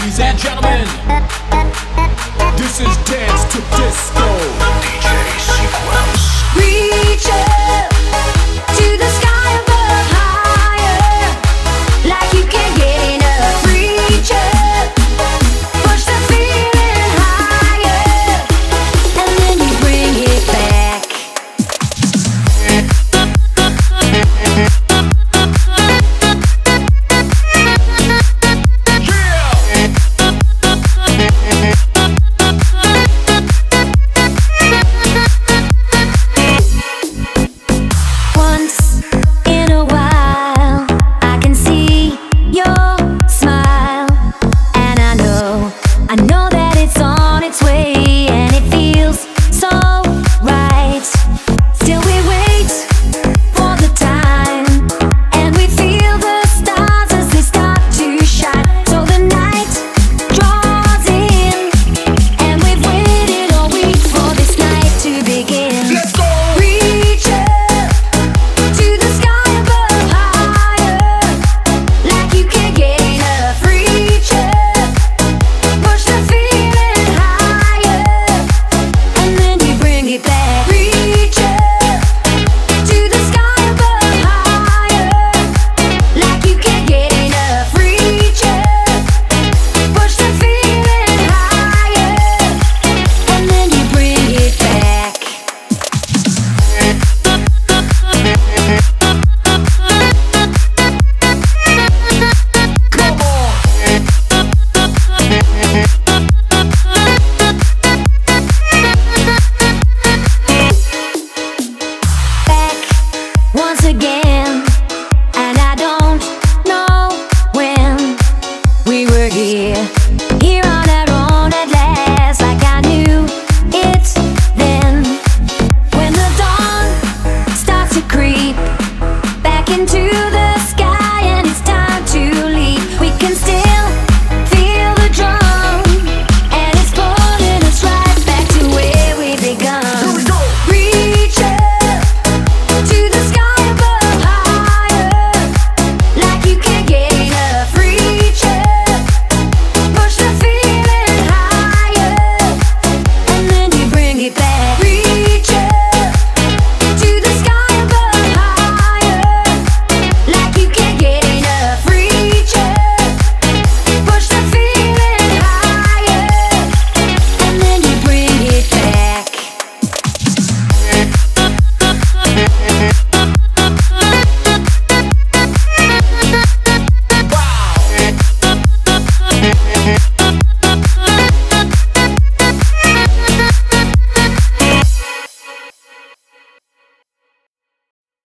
Ladies and gentlemen, this is Dance to Disco.